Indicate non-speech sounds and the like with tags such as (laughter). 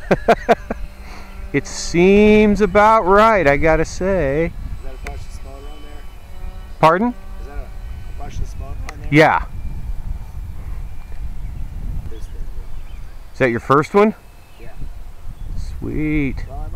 (laughs) it seems about right, I gotta say. Pardon? Is that? Yeah. Is that your first one? Yeah. Sweet. Well,